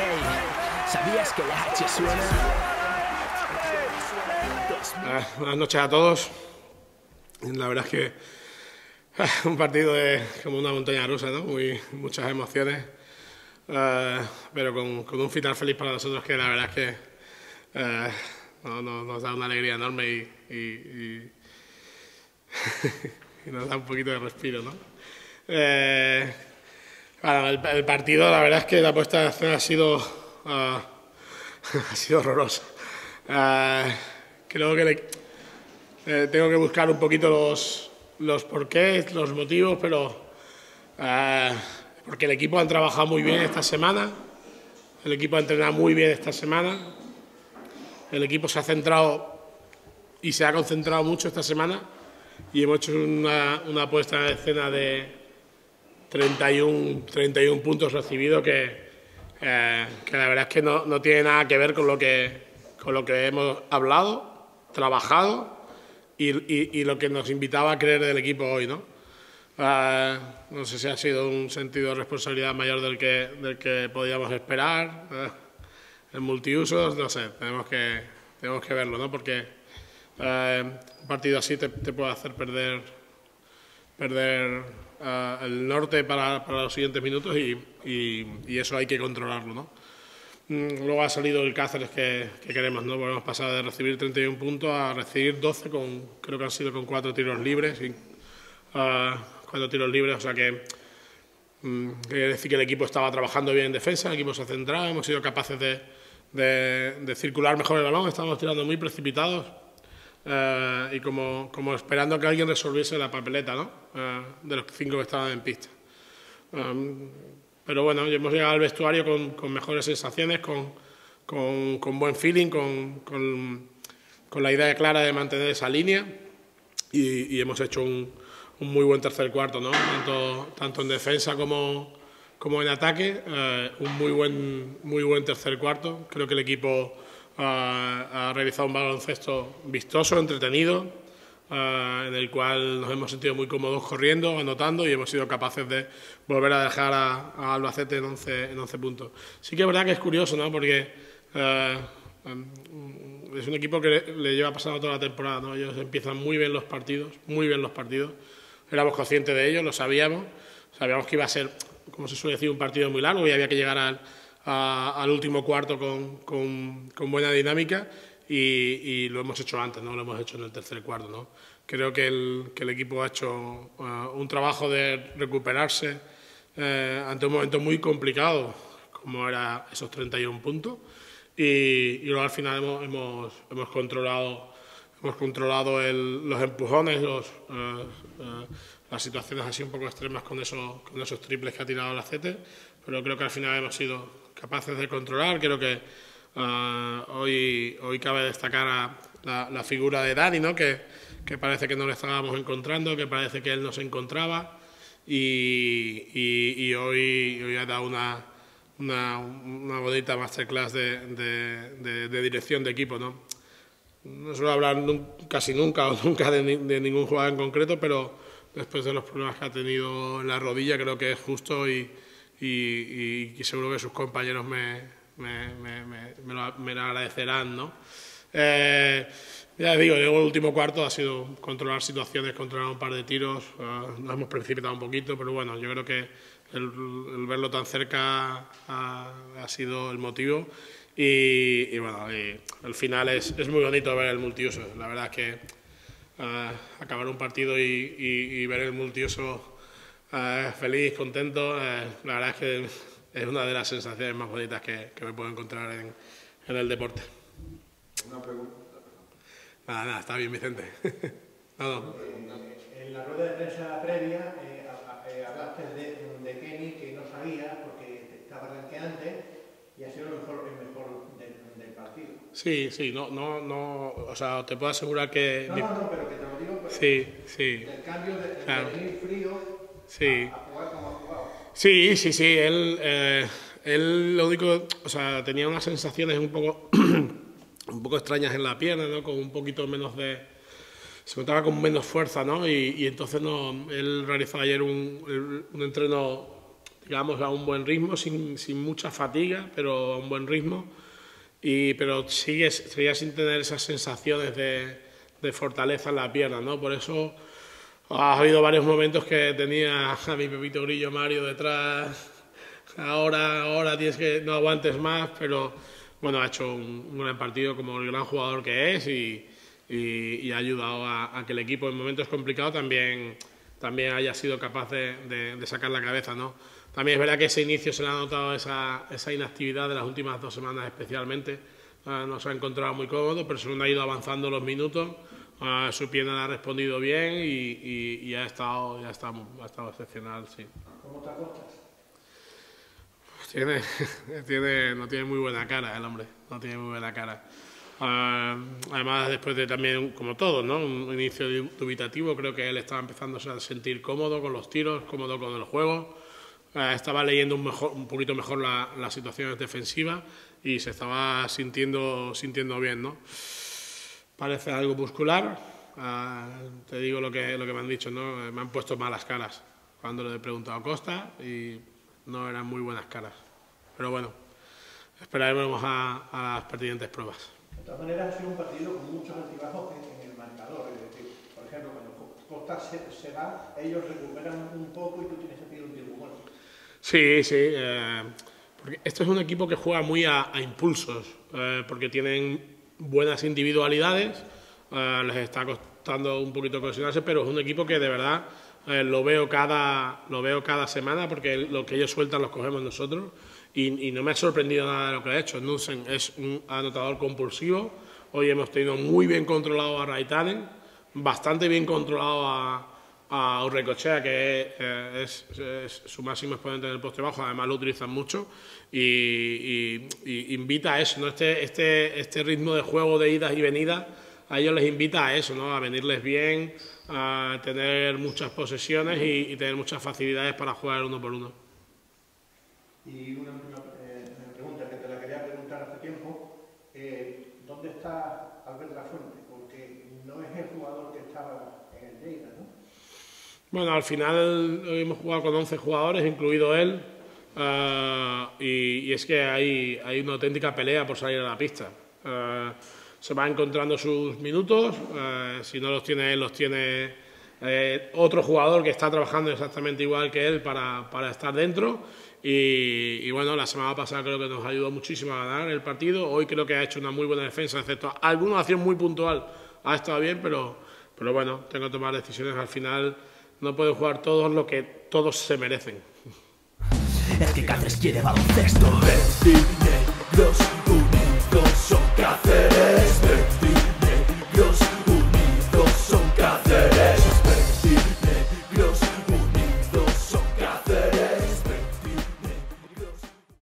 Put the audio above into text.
Hey, ¿sabías que la H suena? Eh, buenas noches a todos. La verdad es que eh, un partido es como una montaña rusa, ¿no? Muy, muchas emociones, eh, pero con, un final feliz para nosotros que la verdad es que no, no, nos da una alegría enorme y, nos da un poquito de respiro, ¿no? Eh, bueno, el, el, partido, la verdad es que la puesta de escena ha sido, uh, ha sido horrorosa. Uh, creo que le, eh, tengo que buscar un poquito los, los porqués, los motivos, pero uh, porque el equipo ha trabajado muy bien esta semana, el equipo ha entrenado muy bien esta semana, el equipo se ha centrado y se ha concentrado mucho esta semana. Y hemos hecho una, una puesta de escena de 31, 31 puntos recibidos que, eh, que la verdad es que no, no, tiene nada que ver con lo que, con lo que hemos hablado, trabajado y, y, y lo que nos invitaba a creer del equipo hoy. ¿no? Uh, no sé si ha sido un sentido de responsabilidad mayor del que, del que podíamos esperar. Uh, en multiusos, no sé, tenemos que, tenemos que verlo, ¿no? porque uh, un partido así te, te puede hacer perder, perder uh, el norte para, para, los siguientes minutos y, y, y, eso hay que controlarlo. ¿no? Mm, luego ha salido el Cáceres que, que queremos, ¿no? Hemos pasado de recibir 31 puntos a recibir 12, con, creo que han sido con cuatro tiros libres, y, uh, cuatro tiros libres, o sea que quiere decir que el equipo estaba trabajando bien en defensa, el equipo se ha centrado, hemos sido capaces de, de, de circular mejor el balón, estábamos tirando muy precipitados, Uh, y como, como, esperando que alguien resolviese la papeleta ¿no? uh, de los cinco que estaban en pista. Um, pero bueno, hemos llegado al vestuario con, con mejores sensaciones, con, con, con buen feeling, con, la idea clara de mantener esa línea y, y hemos hecho un, un, muy buen tercer cuarto, ¿no? tanto, tanto en defensa como, como en ataque. Uh, un muy buen, muy buen tercer cuarto. Creo que el equipo ha realizado un baloncesto vistoso, entretenido, en el cual nos hemos sentido muy cómodos corriendo, anotando y hemos sido capaces de volver a dejar a, Albacete en 11, en 11, puntos. Sí que es verdad que es curioso, ¿no? porque uh, es un equipo que le, le, lleva pasando toda la temporada. ¿no? Ellos empiezan muy bien los partidos, muy bien los partidos. Éramos conscientes de ello, lo sabíamos. Sabíamos que iba a ser, como se suele decir, un partido muy largo y había que llegar al a, al último cuarto con, con, con buena dinámica y, y, lo hemos hecho antes, no lo hemos hecho en el tercer cuarto. ¿no? Creo que el, que el equipo ha hecho uh, un trabajo de recuperarse eh, ante un momento muy complicado, como era esos 31 puntos, y, y luego al final hemos, hemos, hemos controlado, hemos controlado el, los empujones, los, uh, uh, las situaciones así un poco extremas con esos, con esos triples que ha tirado el acete, pero creo que al final hemos sido capaces de controlar. Creo que uh, hoy, hoy cabe destacar a la, figura de Dani, ¿no? que, que parece que no le estábamos encontrando, que parece que él no se encontraba y, hoy, hoy ha dado una, una, una bonita masterclass de, de, dirección de equipo. ¿no? no suelo hablar casi nunca o nunca de, de ningún jugador en concreto, pero después de los problemas que ha tenido en la rodilla creo que es justo y, y, y, seguro que sus compañeros me, me, me, me lo, lo, agradecerán. ¿no? Eh, ya digo, el último cuarto ha sido controlar situaciones, controlar un par de tiros, uh, nos hemos precipitado un poquito, pero bueno, yo creo que el, el verlo tan cerca ha, ha, sido el motivo. Y, y bueno, y el final es, es, muy bonito ver el multiuso. La verdad es que uh, acabar un partido y, y ver el multiuso Uh, feliz, contento. Uh, la verdad es que es una de las sensaciones más bonitas que, que me puedo encontrar en, en, el deporte. Una pregunta. Nada, nada, está bien, Vicente. no. En la rueda de prensa previa eh, eh, hablaste de, de, Kenny que no sabía porque estaba ranqueante y ha sido el mejor, el mejor del, del, partido. Sí, sí, no, no, no, o sea, te puedo asegurar que... No, no, no, pero que te lo digo. Sí, sí. El cambio de, claro. de venir frío Sí. Sí, sí, sí. Él, eh, él lo único, o sea, tenía unas sensaciones un poco, un poco extrañas en la pierna, ¿no? Con un poquito menos de, se notaba con menos fuerza, ¿no? Y, y entonces no, él realizó ayer un, un entreno digamos, a un buen ritmo, sin, sin mucha fatiga, pero a un buen ritmo. Y, pero sigue, seguía sin tener esas sensaciones de, de fortaleza en la pierna, ¿no? Por eso ha habido varios momentos que tenía a mi Pepito Grillo Mario detrás, ahora, ahora tienes que, no aguantes más, pero bueno, ha hecho un, un gran partido como el gran jugador que es y, y, y ha ayudado a, a, que el equipo en momentos complicados también, también haya sido capaz de, de, de, sacar la cabeza, ¿no? También es verdad que ese inicio se le ha notado esa, esa inactividad de las últimas dos semanas especialmente, uh, no se ha encontrado muy cómodo, pero según ha ido avanzando los minutos, Uh, su pierna ha respondido bien y, y, y ha, estado, ya está, ha estado excepcional, sí. ¿Cómo te acostas? Tiene, tiene, no tiene muy buena cara el hombre, no tiene muy buena cara. Uh, además, después de también, como todos, ¿no? un inicio dubitativo, creo que él estaba empezando a sentir cómodo con los tiros, cómodo con el juego. Uh, estaba leyendo un, mejor, un poquito mejor la, las situaciones defensivas y se estaba sintiendo, sintiendo bien. ¿no? Parece algo muscular. Uh, te digo lo que, lo que me han dicho, ¿no? Me han puesto malas caras cuando le he preguntado a Costa y no eran muy buenas caras. Pero bueno, esperaremos a, a las pertinentes pruebas. De todas maneras, ha sido un partido con muchos altibajos en, el marcador. Es decir, por ejemplo, cuando Costa se, se, va, ellos recuperan un poco y tú tienes que pedir un tiempo bueno. Sí, sí. Eh, porque esto es un equipo que juega muy a, a impulsos, eh, porque tienen buenas individualidades, eh, les está costando un poquito cohesionarse, pero es un equipo que de verdad eh, lo, veo cada, lo veo cada semana porque lo que ellos sueltan los cogemos nosotros y, y no me ha sorprendido nada de lo que ha hecho. Nusen es un anotador compulsivo, hoy hemos tenido muy bien controlado a Raitanen, bastante bien controlado a, a Urrecochea, que eh, es, es, su máximo exponente en el poste bajo, además lo utilizan mucho y, invita a eso, ¿no? este, este, este ritmo de juego de idas y venidas, a ellos les invita a eso, ¿no? a venirles bien, a tener muchas posesiones y, tener muchas facilidades para jugar uno por uno. Y una, eh, pregunta que te la quería preguntar hace tiempo, eh, ¿dónde está Albert Lafuente? Porque no es el jugador que estaba en el Lleida, ¿no? Bueno, al final hemos jugado con 11 jugadores, incluido él, uh, y, es que hay, una auténtica pelea por salir a la pista. Uh, se va encontrando sus minutos, uh, si no los tiene él, los tiene eh, otro jugador que está trabajando exactamente igual que él para, estar dentro. Y, y, bueno, la semana pasada creo que nos ayudó muchísimo a ganar el partido. Hoy creo que ha hecho una muy buena defensa, excepto alguna acción muy puntual. Ha estado bien, pero bueno, tengo que tomar decisiones al final no pueden jugar todos lo que todos se merecen. Es que Cáceres quiere baloncesto. Verde y